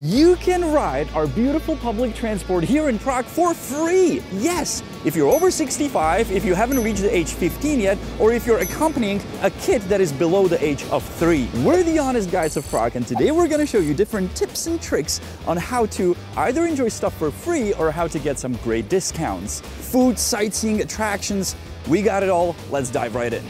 You can ride our beautiful public transport here in Prague for free. Yes, if you're over 65, if you haven't reached the age 15 yet, or if you're accompanying a kid that is below the age of 3. We're the Honest Guys of Prague and today we're to show you different tips and tricks on how to either enjoy stuff for free or how to get some great discounts. Food, sightseeing, attractions, we got it all. Let's dive right in.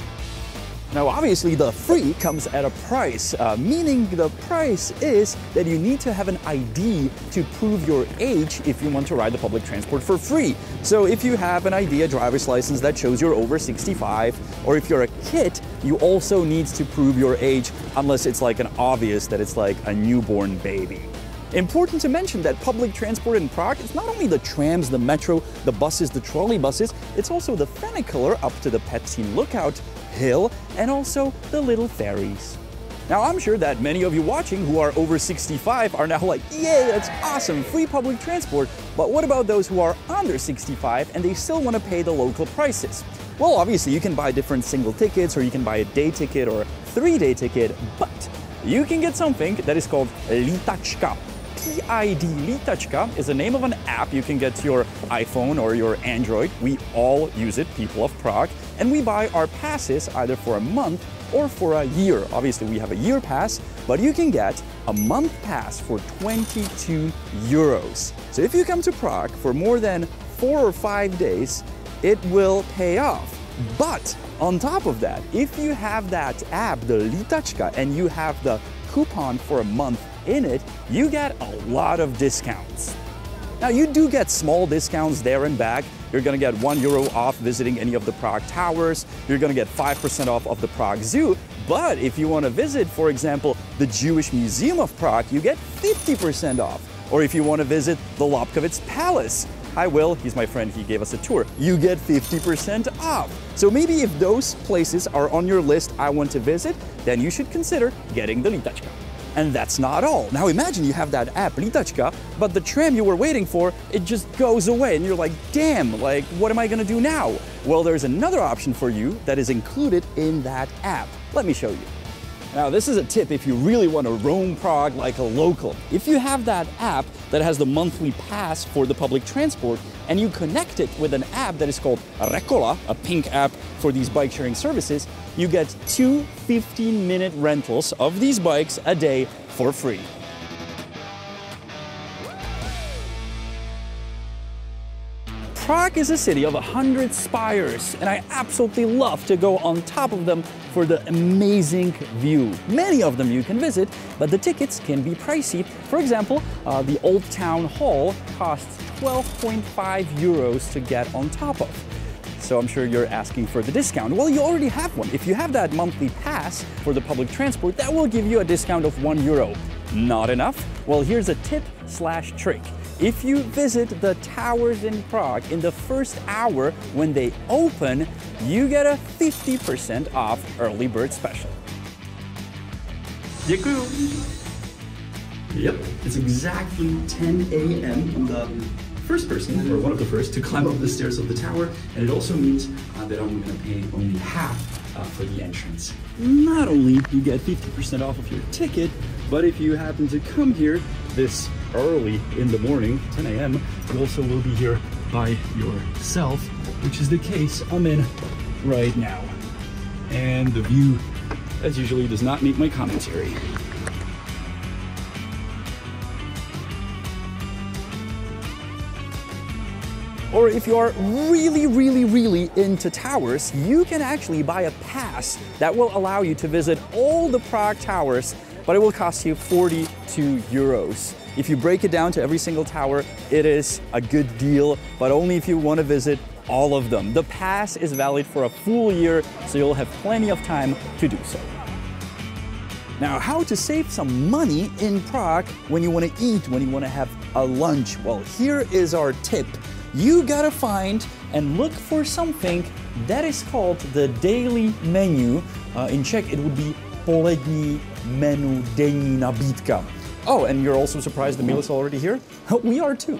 Now, obviously, the free comes at a price, uh, meaning the price is that you need to have an ID to prove your age if you want to ride the public transport for free. So, if you have an ID, a driver's license that shows you're over 65, or if you're a kid, you also need to prove your age, unless it's like an obvious that it's like a newborn baby. Important to mention that public transport in Prague is not only the trams, the metro, the buses, the trolley buses, it's also the funicular up to the Petřín Lookout hill and also the little ferries. Now, I'm sure that many of you watching who are over 65 are now like, yay, that's awesome, free public transport. But what about those who are under 65 and they still want to pay the local prices? Well, obviously, you can buy different single tickets or you can buy a day ticket or a three day ticket, but you can get something that is called Lítačka. PID Lítačka is the name of an app you can get to your iPhone or your Android. We all use it, people of Prague, and we buy our passes either for a month or for a year. Obviously, we have a year pass, but you can get a month pass for 22 euros. So if you come to Prague for more than four or five days, it will pay off. But on top of that, if you have that app, the Lítačka, and you have the coupon for a month in it, you get a lot of discounts. Now you do get small discounts there and back. You're gonna get one euro off visiting any of the Prague towers. You're gonna get 5% off of the Prague Zoo. But if you wanna visit, for example, the Jewish Museum of Prague, you get 50% off. Or if you wanna visit the Lobkowicz Palace, I Will, he's my friend, he gave us a tour. You get 50% off. So maybe if those places are on your list I want to visit, then you should consider getting the Lítačka. And that's not all. Now imagine you have that app, Lítačka, but the tram you were waiting for, it just goes away and you're like, damn, like what am I gonna do now? Well, there's another option for you that is included in that app. Let me show you. Now, this is a tip if you really want to roam Prague like a local. If you have that app that has the monthly pass for the public transport and you connect it with an app that is called Rekola, a pink app for these bike sharing services, you get two 15 minute rentals of these bikes a day for free. Prague is a city of 100 spires, and I absolutely love to go on top of them for the amazing view. Many of them you can visit, but the tickets can be pricey. For example, uh, the Old Town Hall costs 12.5 euros to get on top of. So I'm sure you're asking for the discount. Well, you already have one. If you have that monthly pass for the public transport, that will give you a discount of one euro. Not enough? Well, here's a tip slash trick. If you visit the towers in Prague in the first hour when they open, you get a 50% off early bird special. Děkuju. Yep, it's exactly 10 a.m. I'm the first person, or one of the first, to climb up the stairs of the tower, and it also means uh, that I'm gonna pay only half uh, for the entrance. Not only you get 50% off of your ticket, but if you happen to come here this early in the morning, 10 a.m., you also will be here by yourself, which is the case I'm in right now. And the view, as usually, does not meet my commentary. Or if you are really, really, really into towers, you can actually buy a pass that will allow you to visit all the Prague towers, but it will cost you 42 euros. If you break it down to every single tower, it is a good deal, but only if you want to visit all of them. The pass is valid for a full year, so you'll have plenty of time to do so. Now, how to save some money in Prague when you want to eat, when you want to have a lunch? Well, here is our tip you gotta find and look for something that is called the daily menu. Uh, in Czech, it would be polední menu, denní nabídka. Oh, and you're also surprised the meal is already here? We are too.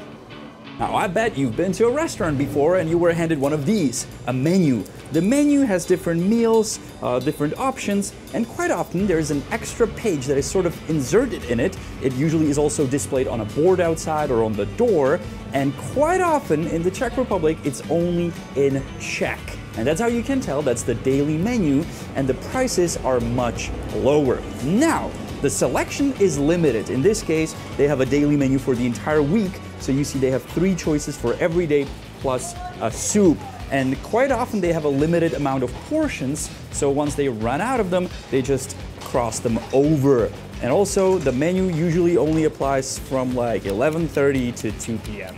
Now, I bet you've been to a restaurant before and you were handed one of these a menu. The menu has different meals, uh, different options, and quite often there's an extra page that is sort of inserted in it. It usually is also displayed on a board outside or on the door, and quite often in the Czech Republic, it's only in Czech. And that's how you can tell that's the daily menu, and the prices are much lower. Now, the selection is limited. In this case, they have a daily menu for the entire week, so you see they have three choices for every day plus a soup. And quite often they have a limited amount of portions, so once they run out of them, they just cross them over. And also the menu usually only applies from like 11:30 to 2 p.m.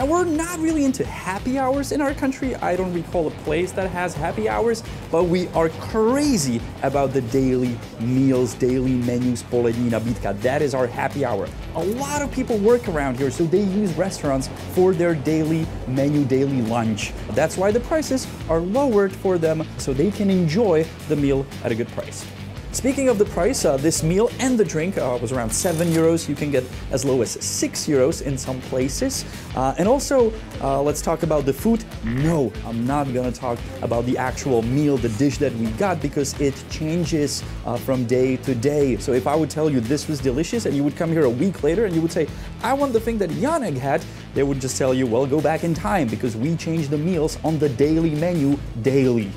Now, we're not really into happy hours in our country. I don't recall a place that has happy hours, but we are crazy about the daily meals, daily menus, polední bitka. That is our happy hour. A lot of people work around here, so they use restaurants for their daily menu, daily lunch. That's why the prices are lowered for them, so they can enjoy the meal at a good price. Speaking of the price, uh, this meal and the drink uh, was around 7 euros. You can get as low as 6 euros in some places. Uh, and also, uh, let's talk about the food. No, I'm not gonna talk about the actual meal, the dish that we got, because it changes uh, from day to day. So if I would tell you this was delicious and you would come here a week later and you would say, I want the thing that Janek had, they would just tell you, well, go back in time because we change the meals on the daily menu daily.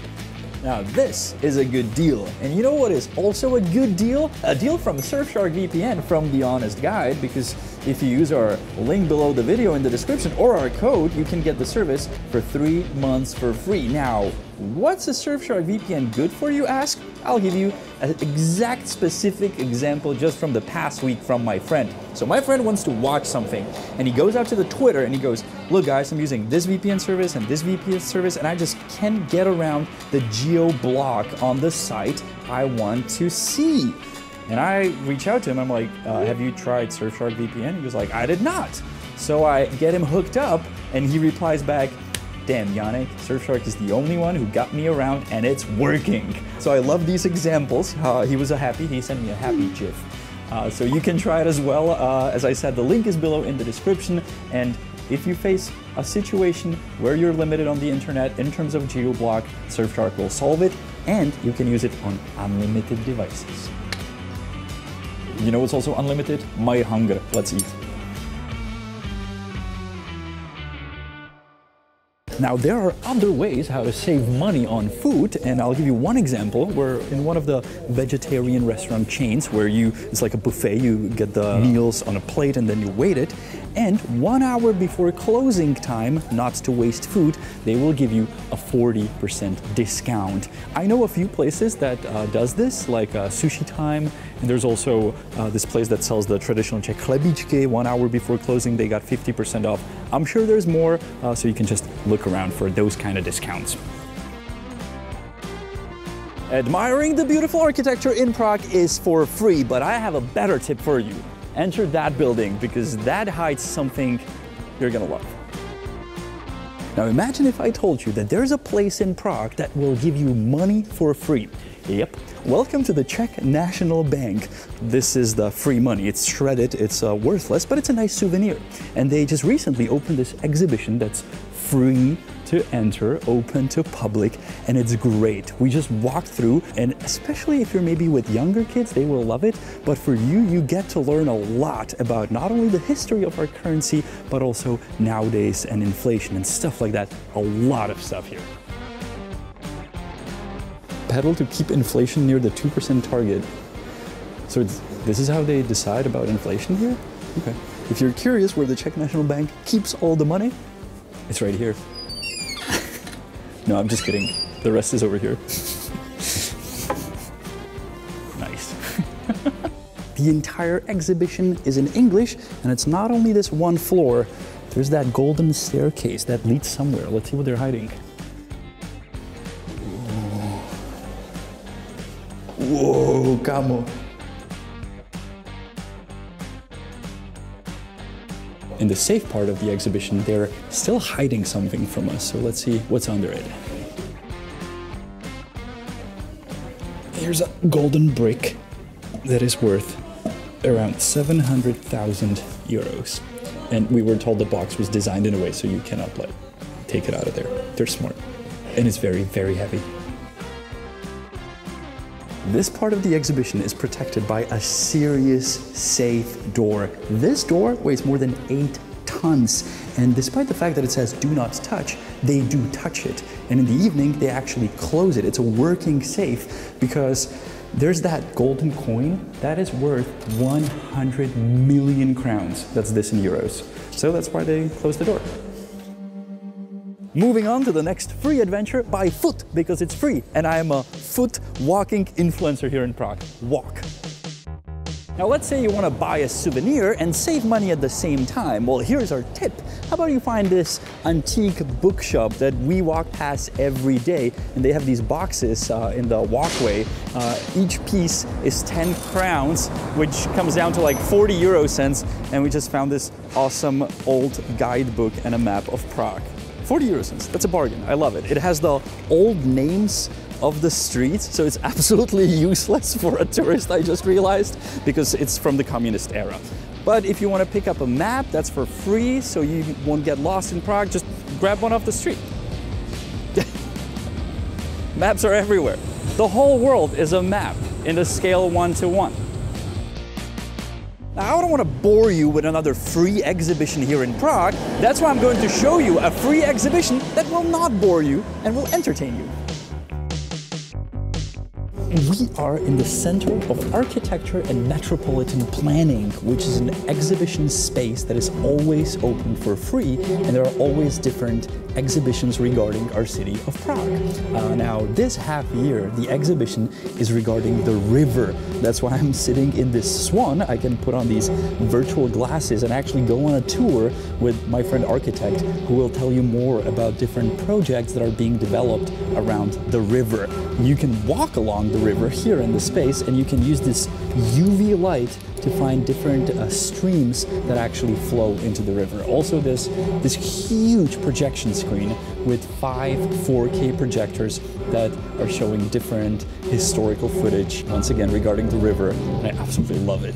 Now this is a good deal. And you know what is also a good deal? A deal from Surfshark VPN from The Honest Guide because if you use our link below the video in the description or our code, you can get the service for three months for free. Now, what's a Surfshark VPN good for, you ask? I'll give you an exact specific example just from the past week from my friend. So my friend wants to watch something and he goes out to the Twitter and he goes, look guys, I'm using this VPN service and this VPN service and I just can't get around the geo block on the site I want to see. And I reach out to him. I'm like, uh, "Have you tried Surfshark VPN?" He was like, "I did not." So I get him hooked up, and he replies back, "Damn, Janek, Surfshark is the only one who got me around, and it's working." So I love these examples. Uh, he was a happy. He sent me a happy GIF. Uh, so you can try it as well. Uh, as I said, the link is below in the description. And if you face a situation where you're limited on the internet in terms of GeoBlock, Surfshark will solve it, and you can use it on unlimited devices. You know what's also unlimited? My hunger. Let's eat. Now, there are other ways how to save money on food, and I'll give you one example. We're in one of the vegetarian restaurant chains where you, it's like a buffet, you get the meals on a plate and then you wait it. And one hour before closing time, not to waste food, they will give you a 40% discount. I know a few places that uh, does this, like uh, Sushi Time, there's also uh, this place that sells the traditional Czech chlebičky. One hour before closing, they got 50% off. I'm sure there's more, uh, so you can just look around for those kind of discounts. Admiring the beautiful architecture in Prague is for free, but I have a better tip for you. Enter that building because that hides something you're gonna love. Now imagine if I told you that there's a place in Prague that will give you money for free. Yep. Welcome to the Czech National Bank. This is the free money. It's shredded, it's uh, worthless, but it's a nice souvenir. And they just recently opened this exhibition that's free to enter, open to public, and it's great. We just walk through, and especially if you're maybe with younger kids, they will love it. But for you, you get to learn a lot about not only the history of our currency, but also nowadays and inflation and stuff like that. A lot of stuff here pedal to keep inflation near the 2% target. So this is how they decide about inflation here? Okay. If you're curious where the Czech National Bank keeps all the money, it's right here. No, I'm just kidding. The rest is over here. nice. the entire exhibition is in English, and it's not only this one floor, there's that golden staircase that leads somewhere. Let's see what they're hiding. Whoa, camo. In the safe part of the exhibition, they're still hiding something from us, so let's see what's under it. Here's a golden brick that is worth around 700,000 euros. And we were told the box was designed in a way so you cannot like take it out of there. They're smart. And it's very, very heavy. This part of the exhibition is protected by a serious safe door. This door weighs more than eight tons. And despite the fact that it says do not touch, they do touch it. And in the evening, they actually close it. It's a working safe because there's that golden coin that is worth 100 million crowns. That's this in euros. So that's why they close the door. Moving on to the next free adventure by foot because it's free and I am a foot walking influencer here in Prague. Walk. Now let's say you want to buy a souvenir and save money at the same time. Well, here's our tip. How about you find this antique bookshop that we walk past every day and they have these boxes uh, in the walkway. Uh, each piece is 10 crowns, which comes down to like 40 euro cents. And we just found this awesome old guidebook and a map of Prague. 40 euro that's a bargain. I love it. It has the old names of the streets, so it's absolutely useless for a tourist, I just realized, because it's from the communist era. But if you want to pick up a map, that's for free, so you won't get lost in Prague, just grab one off the street. Maps are everywhere. The whole world is a map in the scale one to one. Now, I don't want to bore you with another free exhibition here in Prague. That's why I'm going to show you a free exhibition that will not bore you and will entertain you. We are in the center of architecture and metropolitan planning, which is an exhibition space that is always open for free, and there are always different exhibitions regarding our city of Prague. Uh, now, this half year, the exhibition is regarding the river. That's why I'm sitting in this swan. I can put on these virtual glasses and actually go on a tour with my friend architect who will tell you more about different projects that are being developed around the river. You can walk along the river here in the space and you can use this UV light to find different uh, streams that actually flow into the river. Also this, this huge projection screen with five 4K projectors that are showing different historical footage, once again regarding the river, and I absolutely love it.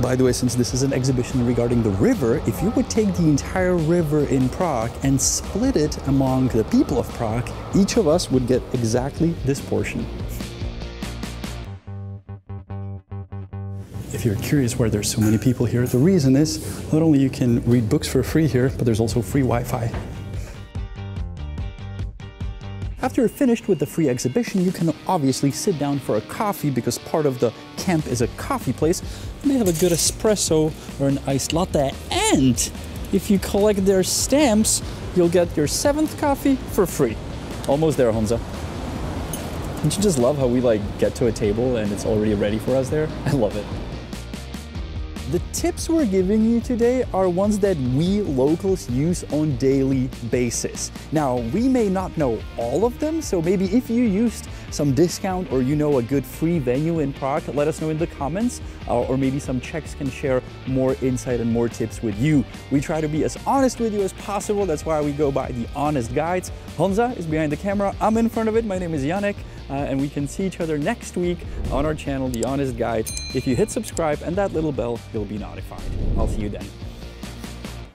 By the way, since this is an exhibition regarding the river, if you would take the entire river in Prague and split it among the people of Prague, each of us would get exactly this portion. If you're curious why there's so many people here, the reason is not only you can read books for free here, but there's also free Wi-Fi. After you're finished with the free exhibition, you can obviously sit down for a coffee because part of the CAMP is a coffee place. And they have a good espresso or an iced latte. And if you collect their stamps, you'll get your seventh coffee for free. Almost there, Honza. Don't you just love how we like get to a table and it's already ready for us there? I love it. The tips we're giving you today are ones that we locals use on daily basis. Now, we may not know all of them, so maybe if you used some discount or you know a good free venue in Prague, let us know in the comments, uh, or maybe some Czechs can share more insight and more tips with you. We try to be as honest with you as possible, that's why we go by the honest guides. Honza is behind the camera, I'm in front of it, my name is Janek, uh, and we can see each other next week on our channel, The Honest Guide. If you hit subscribe and that little bell, you'll be notified. I'll see you then.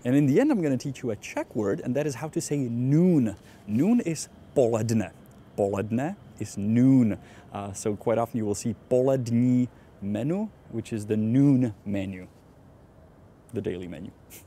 And in the end, I'm going to teach you a Czech word, and that is how to say noon. Noon is poledne. Poledne is noon. Uh, so quite often you will see polední menu, which is the noon menu, the daily menu.